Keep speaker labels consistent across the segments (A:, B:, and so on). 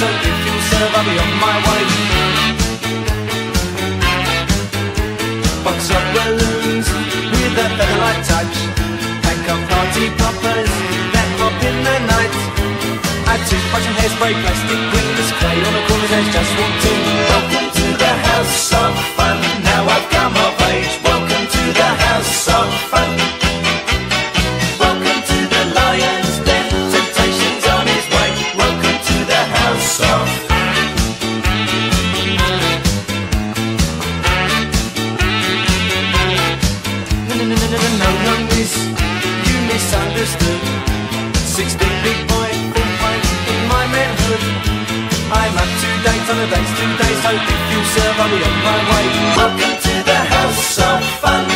A: so if you'll serve, I'll be on my way. Box of balloons with a featherlight touch. Pack of party poppers that pop in the night. I toothbrush and hairspray, plastic misunderstood. Sixteen big boy, full fight in my manhood. I'm up to date on the dates today, so if you serve, I'll be on my way. Welcome to the house of fun.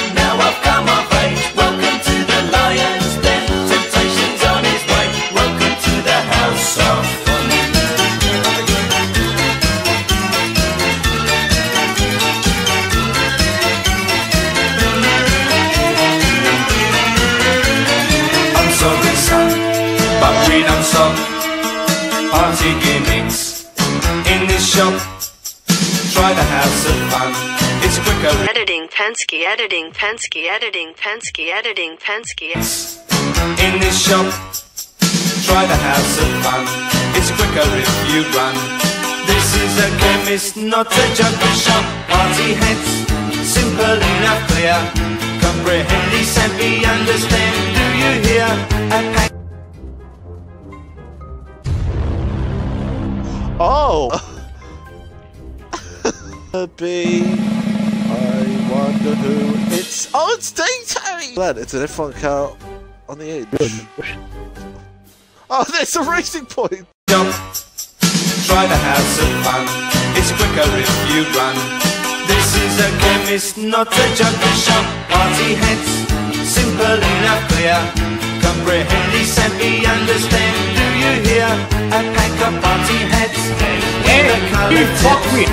A: We party gimmicks in this shop. Try the house of fun. It's quicker
B: Editing Penske, editing Penske, editing Penske, editing Penske.
A: in this shop. Try the house of fun. It's quicker if you run. This is a chemist, not a jungle shop. Party hats, simple enough, clear. Comprehend these and be understand. Do you hear? A
C: Oh! be. I wonder who it's. Oh, it's Daytime! Lad, it's an F1 car on the edge. Oh, there's a racing point!
A: shop. Try the house of fun. It's quicker if you run. This is a chemist, not a jungle shop. Party hats, simple enough, clear. Comprehend these and be understand. Do you hear? A pack of party hats. Hey, you fuck me.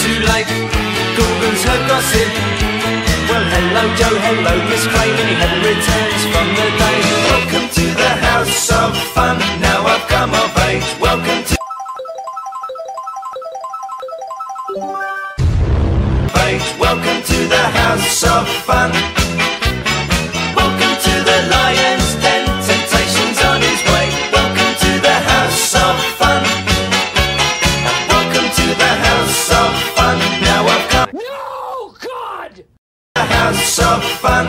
A: Too late, Gordon's heard gossip. Well, hello, Joe, hello, Miss Crane, and he returns from the day. Welcome to the house of fun. Now I've come of age. Welcome Welcome to the house of fun. Welcome to the lion's den. Temptation's on his way. Welcome to the house of fun. Welcome to the house of fun. Now I've come. No, God! The house of fun.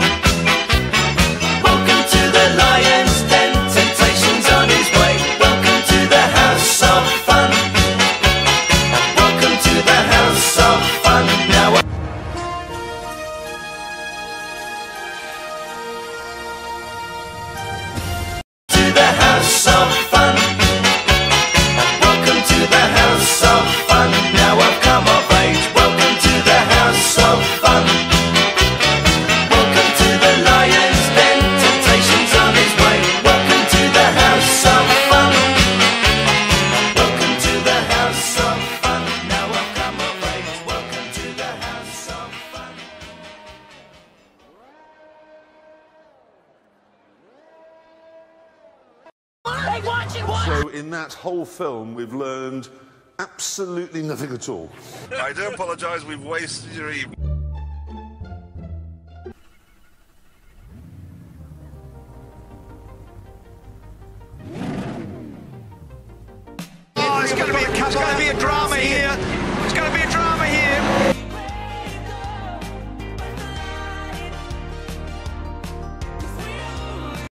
D: So in that whole film, we've learned absolutely nothing at all.
E: I do apologise, we've wasted your evening.
F: Oh, it's going to be a, it's going to be a drama here.